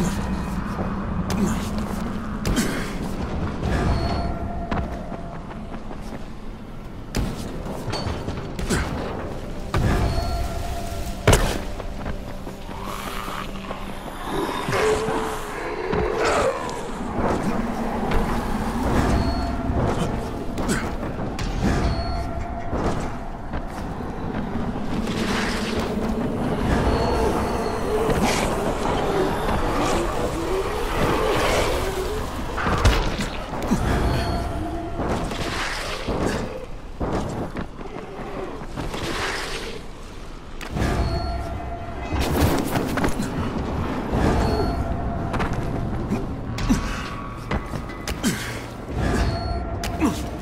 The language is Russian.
Come on. Come on. Ugh!